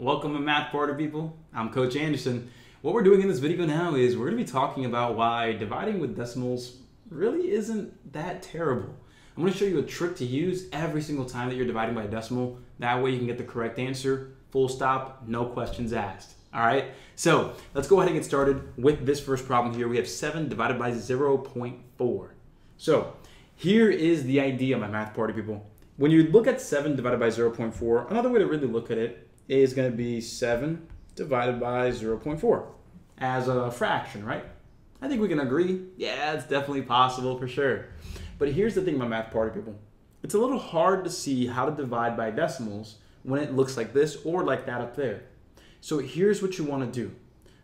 Welcome to Math Party people. I'm Coach Anderson. What we're doing in this video now is we're going to be talking about why dividing with decimals really isn't that terrible. I'm going to show you a trick to use every single time that you're dividing by a decimal. That way you can get the correct answer, full stop, no questions asked. All right, so let's go ahead and get started with this first problem here. We have 7 divided by 0.4. So here is the idea, my math party people. When you look at 7 divided by 0.4, another way to really look at it is going to be 7 divided by 0.4 as a fraction, right? I think we can agree. Yeah, it's definitely possible for sure. But here's the thing, my math party people. It's a little hard to see how to divide by decimals when it looks like this or like that up there. So here's what you want to do.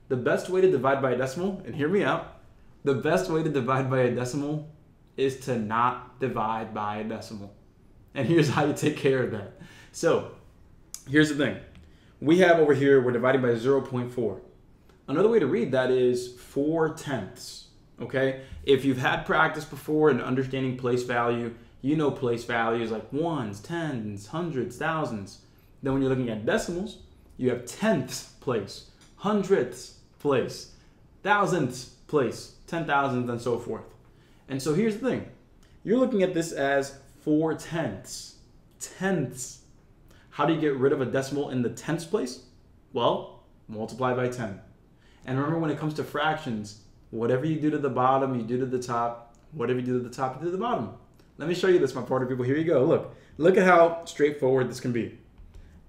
The best way to divide by a decimal, and hear me out, the best way to divide by a decimal is to not divide by a decimal. And here's how you take care of that. So here's the thing. We have over here, we're dividing by 0.4. Another way to read that is 4 tenths, okay? If you've had practice before and understanding place value, you know place values like ones, tens, hundreds, thousands. Then when you're looking at decimals, you have tenths place, hundredths place, thousandths place, ten thousandths, and so forth. And so here's the thing you're looking at this as four tenths. Tenths. How do you get rid of a decimal in the tenths place? Well, multiply by 10. And remember, when it comes to fractions, whatever you do to the bottom, you do to the top. Whatever you do to the top, you do to the bottom. Let me show you this, my party people. Here you go. Look. Look at how straightforward this can be.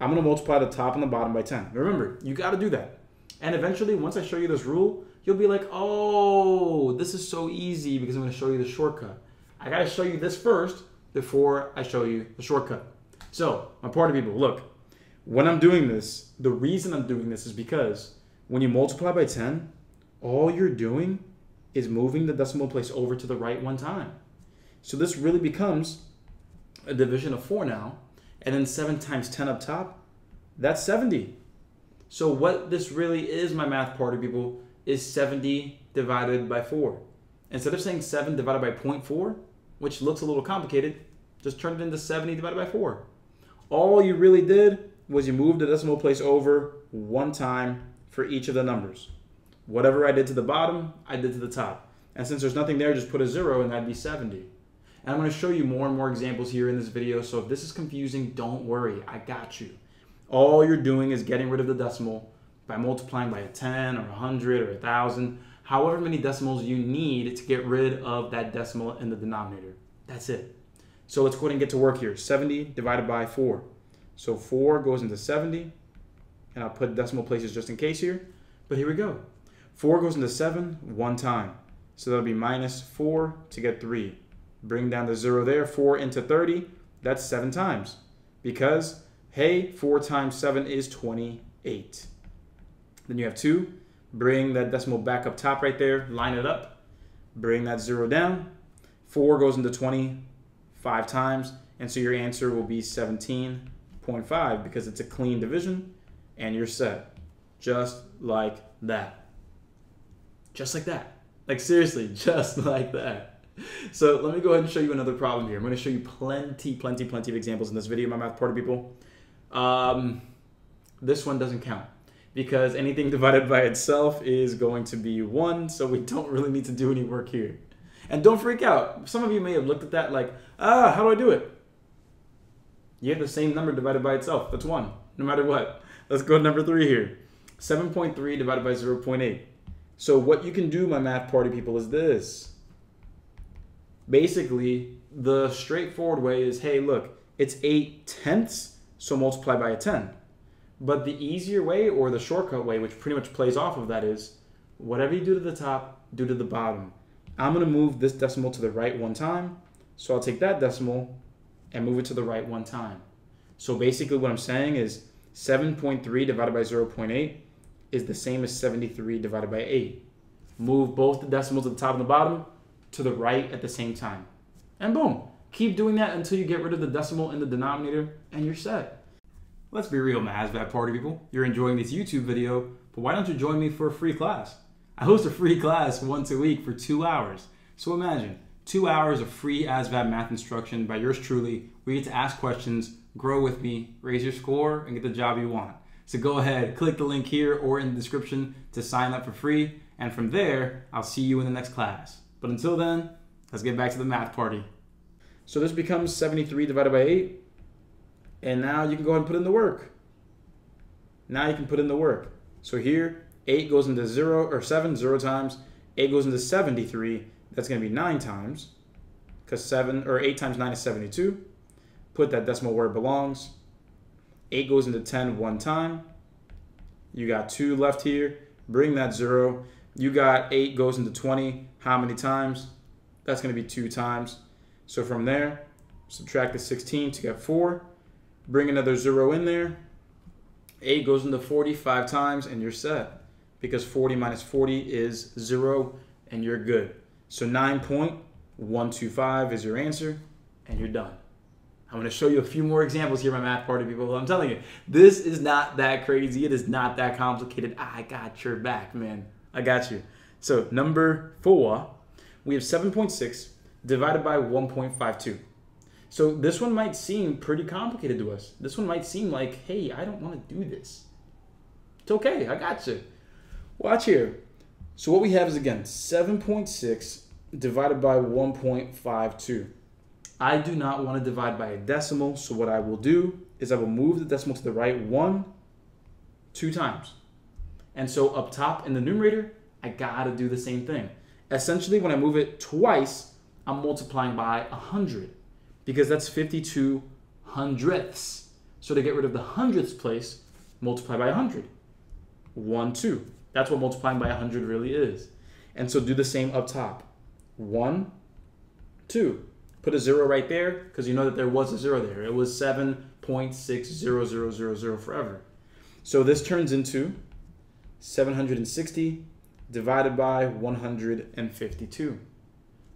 I'm going to multiply the top and the bottom by 10. Remember, you got to do that. And eventually, once I show you this rule, you'll be like, oh, this is so easy because I'm going to show you the shortcut. I got to show you this first before I show you the shortcut. So, my party people, look, when I'm doing this, the reason I'm doing this is because when you multiply by 10, all you're doing is moving the decimal place over to the right one time. So this really becomes a division of 4 now, and then 7 times 10 up top, that's 70. So what this really is, my math party people, is 70 divided by 4. Instead of saying 7 divided by 0.4, which looks a little complicated, just turn it into 70 divided by 4. All you really did was you moved the decimal place over one time for each of the numbers. Whatever I did to the bottom, I did to the top. And since there's nothing there, just put a zero and that'd be 70. And I'm going to show you more and more examples here in this video. So if this is confusing, don't worry. I got you. All you're doing is getting rid of the decimal by multiplying by a 10 or a 100 or a 1,000, however many decimals you need to get rid of that decimal in the denominator. That's it. So let's go ahead and get to work here. 70 divided by 4. So 4 goes into 70, and I'll put decimal places just in case here. But here we go. 4 goes into 7 one time. So that'll be minus 4 to get 3. Bring down the 0 there. 4 into 30, that's 7 times. Because, hey, 4 times 7 is 28. Then you have 2. Bring that decimal back up top right there. Line it up. Bring that 0 down. 4 goes into 20 five times. And so your answer will be 17.5 because it's a clean division and you're set. Just like that. Just like that. Like seriously, just like that. So let me go ahead and show you another problem here. I'm going to show you plenty, plenty, plenty of examples in this video, my math party people. Um, this one doesn't count because anything divided by itself is going to be 1, so we don't really need to do any work here. And don't freak out. Some of you may have looked at that like, ah, how do I do it? You have the same number divided by itself. That's 1, no matter what. Let's go to number 3 here. 7.3 divided by 0.8. So what you can do, my math party people, is this. Basically, the straightforward way is, hey, look, it's 8 tenths, so multiply by a 10. But the easier way, or the shortcut way, which pretty much plays off of that is, whatever you do to the top, do to the bottom. I'm going to move this decimal to the right one time. So I'll take that decimal and move it to the right one time. So basically what I'm saying is 7.3 divided by 0.8 is the same as 73 divided by 8. Move both the decimals at the top and the bottom to the right at the same time. And boom. Keep doing that until you get rid of the decimal in the denominator and you're set. Let's be real, MASVAT party people. You're enjoying this YouTube video, but why don't you join me for a free class? I host a free class once a week for two hours. So imagine two hours of free ASVAB math instruction by yours truly, where you get to ask questions, grow with me, raise your score, and get the job you want. So go ahead, click the link here or in the description to sign up for free. And from there, I'll see you in the next class. But until then, let's get back to the math party. So this becomes 73 divided by 8. And now you can go ahead and put in the work. Now you can put in the work. So here, 8 goes into 0, or 7, 0 times. 8 goes into 73. That's going to be 9 times. Because 7, or 8 times 9 is 72. Put that decimal where it belongs. 8 goes into 10 one time. You got 2 left here. Bring that 0. You got 8 goes into 20. How many times? That's going to be 2 times. So from there, subtract the 16 to get 4. Bring another 0 in there. 8 goes into 45 times and you're set. Because 40 minus 40 is 0 and you're good. So 9.125 is your answer and you're done. I'm to show you a few more examples here, my math party people. I'm telling you, this is not that crazy. It is not that complicated. I got your back, man. I got you. So number four, we have 7.6 divided by 1.52. So this one might seem pretty complicated to us. This one might seem like, hey, I don't want to do this. It's okay, I got you. Watch here. So what we have is again 7.6 divided by 1.52. I do not want to divide by a decimal, so what I will do is I will move the decimal to the right one, two times. And so up top in the numerator, I gotta do the same thing. Essentially, when I move it twice, I'm multiplying by 100 because that's 52 hundredths. So to get rid of the hundredths place, multiply by 100. 1, 2. That's what multiplying by 100 really is. And so do the same up top. 1, 2. Put a 0 right there because you know that there was a 0 there. It was 7.60000 forever. So this turns into 760 divided by 152.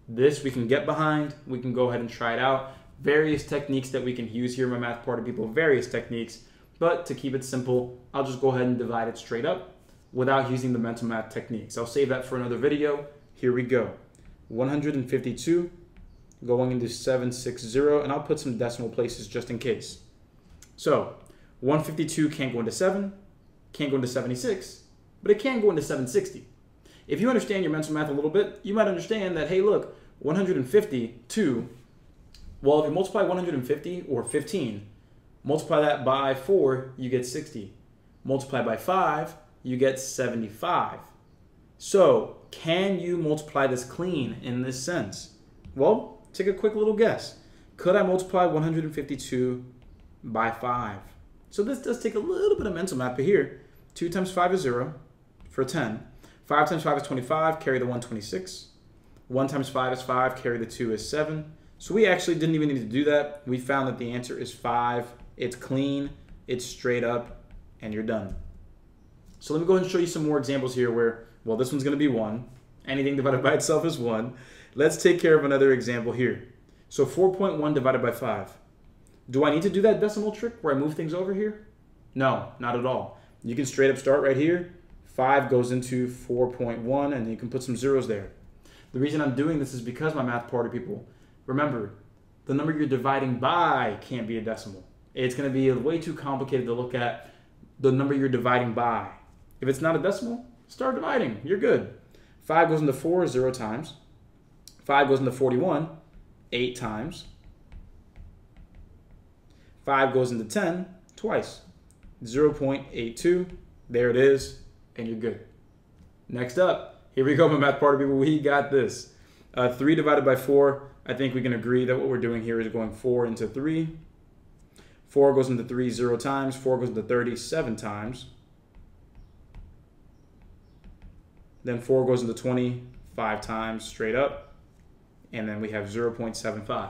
This we can get behind. We can go ahead and try it out. Various techniques that we can use here, in my math part of people, various techniques. But to keep it simple, I'll just go ahead and divide it straight up without using the mental math techniques. I'll save that for another video. Here we go. 152 going into 760, and I'll put some decimal places just in case. So 152 can't go into 7, can't go into 76, but it can go into 760. If you understand your mental math a little bit, you might understand that, hey, look, 152, well, if you multiply 150 or 15, multiply that by 4, you get 60. Multiply by 5, you get 75. So, can you multiply this clean in this sense? Well, take a quick little guess. Could I multiply 152 by 5? So this does take a little bit of mental math, but here, 2 times 5 is 0 for 10. 5 times 5 is 25, carry the 126. 1 times 5 is 5, carry the 2 is 7. So we actually didn't even need to do that. We found that the answer is 5. It's clean, it's straight up, and you're done. So let me go ahead and show you some more examples here where, well, this one's going to be 1. Anything divided by itself is 1. Let's take care of another example here. So 4.1 divided by 5. Do I need to do that decimal trick where I move things over here? No, not at all. You can straight up start right here. 5 goes into 4.1 and you can put some zeros there. The reason I'm doing this is because my math party people, remember, the number you're dividing by can't be a decimal. It's going to be way too complicated to look at the number you're dividing by. If it's not a decimal, start dividing. You're good. 5 goes into 4 zero times. 5 goes into 41 8 times. 5 goes into 10 twice. 0.82. There it is, and you're good. Next up, here we go, my math party people. We got this. Uh, 3 divided by 4. I think we can agree that what we're doing here is going 4 into 3. 4 goes into 3 0 times. 4 goes into 37 times. Then 4 goes into 20 5 times straight up and then we have 0.75.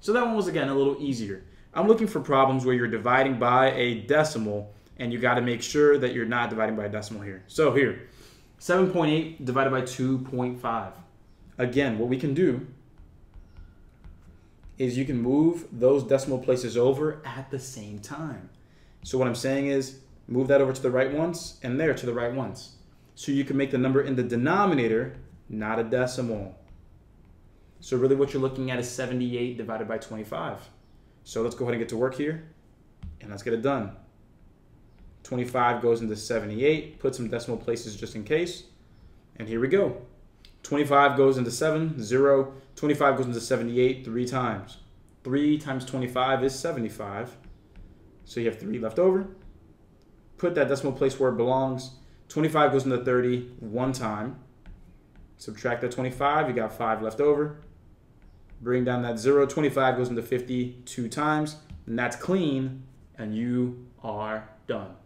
So that one was, again, a little easier. I'm looking for problems where you're dividing by a decimal, and you got to make sure that you're not dividing by a decimal here. So here, 7.8 divided by 2.5. Again, what we can do is you can move those decimal places over at the same time. So what I'm saying is move that over to the right once and there to the right once. So you can make the number in the denominator not a decimal. So really what you're looking at is 78 divided by 25. So let's go ahead and get to work here and let's get it done. 25 goes into 78. Put some decimal places just in case. And here we go. 25 goes into 7, 0. 25 goes into 78 three times. 3 times 25 is 75. So you have 3 left over. Put that decimal place where it belongs. 25 goes into 30 one time. Subtract that 25, you got 5 left over. Bring down that 0. 25 goes into 50 two times. And that's clean. And you are done.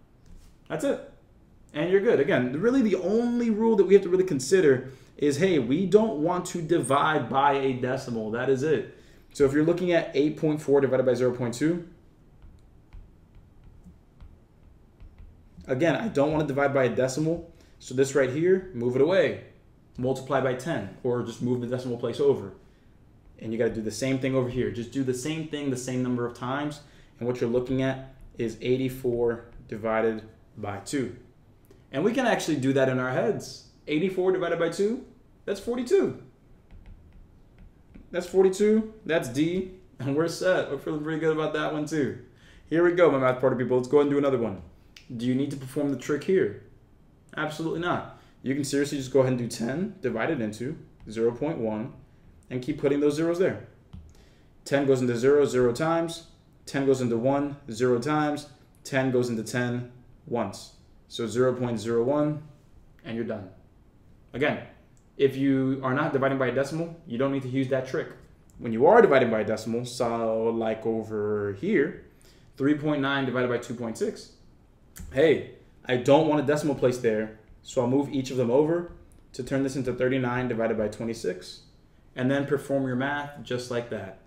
That's it. And you're good. Again, really the only rule that we have to really consider is hey, we don't want to divide by a decimal. That is it. So if you're looking at 8.4 divided by 0.2, again, I don't want to divide by a decimal. So this right here, move it away. Multiply by 10 or just move the decimal place over. And you got to do the same thing over here. Just do the same thing the same number of times. And what you're looking at is 84 divided by 2. And we can actually do that in our heads. 84 divided by 2, that's 42. That's 42. That's D. And we're set. We're feeling pretty good about that one too. Here we go, my math party people. Let's go and do another one. Do you need to perform the trick here? Absolutely not. You can seriously just go ahead and do 10 divided into 0.1 and keep putting those zeros there. 10 goes into 0, 0 times. 10 goes into 1, 0 times. 10 goes into 10 once. So 0.01 and you're done. Again, if you are not dividing by a decimal, you don't need to use that trick. When you are dividing by a decimal, so like over here, 3.9 divided by 2.6, hey, I don't want a decimal place there, so I'll move each of them over to turn this into 39 divided by 26, and then perform your math just like that.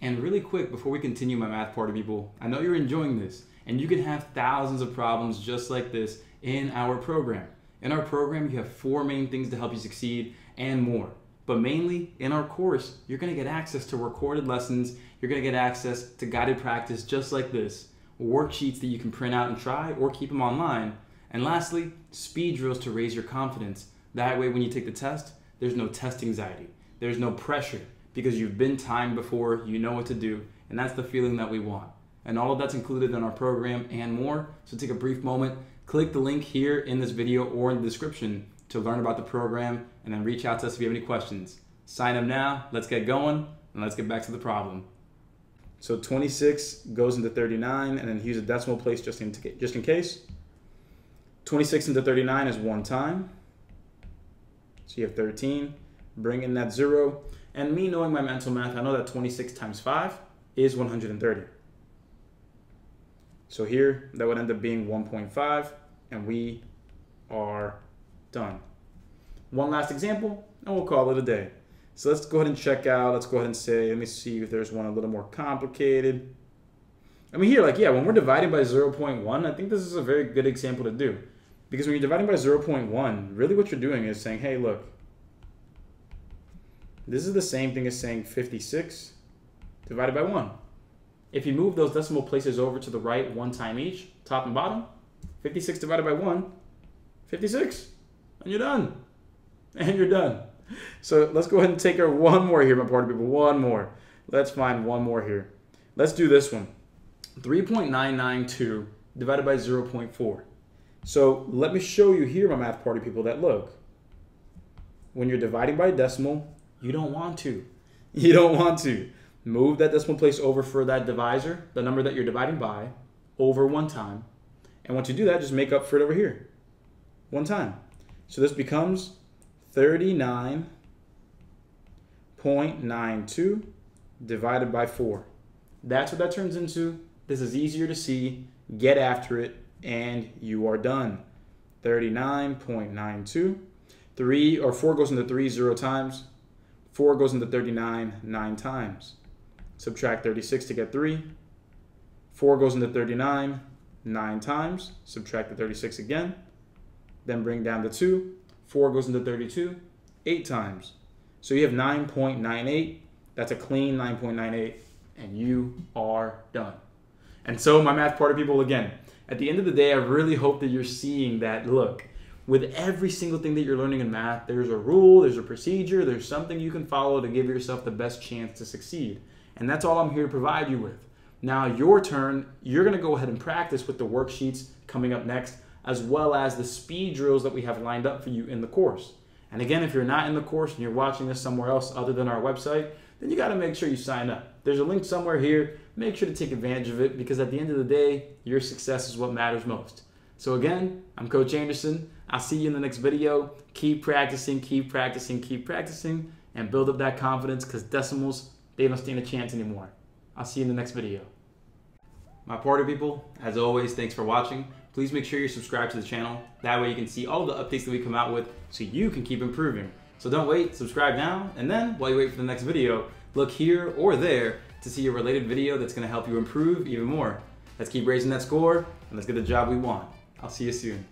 And really quick, before we continue my math party people, I know you're enjoying this, and you can have thousands of problems just like this in our program. In our program, you have four main things to help you succeed and more. But mainly in our course, you're gonna get access to recorded lessons, you're gonna get access to guided practice just like this, worksheets that you can print out and try or keep them online. And lastly, speed drills to raise your confidence. That way, when you take the test, there's no test anxiety, there's no pressure because you've been timed before, you know what to do, and that's the feeling that we want. And all of that's included in our program and more. So take a brief moment, click the link here in this video or in the description to learn about the program and then reach out to us if you have any questions. Sign up now, let's get going, and let's get back to the problem. So 26 goes into 39, and then use a decimal place just in, just in case. 26 into 39 is one time. So you have 13. Bring in that zero. And me knowing my mental math, I know that 26 times 5 is 130. So here, that would end up being 1.5, and we are done. One last example, and we'll call it a day. So let's go ahead and check out, let's go ahead and say, let me see if there's one a little more complicated. I mean here, like, yeah, when we're dividing by 0.1, I think this is a very good example to do. Because when you're dividing by 0.1, really what you're doing is saying, hey, look, this is the same thing as saying 56 divided by 1. If you move those decimal places over to the right one time each, top and bottom, 56 divided by 1, 56. And you're done. And you're done. So let's go ahead and take our one more here, my party people. One more. Let's find one more here. Let's do this one. 3.992 divided by 0.4. So let me show you here, my math party people, that look, when you're dividing by a decimal, you don't want to. You don't want to. Move that decimal place over for that divisor, the number that you're dividing by, over one time. And once you do that, just make up for it over here. One time. So this becomes 39.92 divided by 4. That's what that turns into. This is easier to see. Get after it, and you are done. 39.92. 3 or 4 goes into 3 zero times. 4 goes into 39 nine times. Subtract 36 to get 3. 4 goes into 39 9 times. Subtract the 36 again. Then bring down the 2. 4 goes into 32 8 times. So you have 9.98. That's a clean 9.98. And you are done. And so, my math party people, again, at the end of the day, I really hope that you're seeing that look. With every single thing that you're learning in math, there's a rule, there's a procedure, there's something you can follow to give yourself the best chance to succeed. And that's all I'm here to provide you with. Now, your turn, you're gonna go ahead and practice with the worksheets coming up next, as well as the speed drills that we have lined up for you in the course. And again, if you're not in the course and you're watching this somewhere else other than our website, then you gotta make sure you sign up. There's a link somewhere here. Make sure to take advantage of it because at the end of the day, your success is what matters most. So again, I'm Coach Anderson. I'll see you in the next video. Keep practicing, keep practicing, keep practicing, and build up that confidence because decimals, they don't stand a chance anymore. I'll see you in the next video. My party people, as always, thanks for watching. Please make sure you're subscribed to the channel. That way you can see all the updates that we come out with so you can keep improving. So don't wait, subscribe now, and then while you wait for the next video, look here or there to see a related video that's gonna help you improve even more. Let's keep raising that score, and let's get the job we want. I'll see you soon.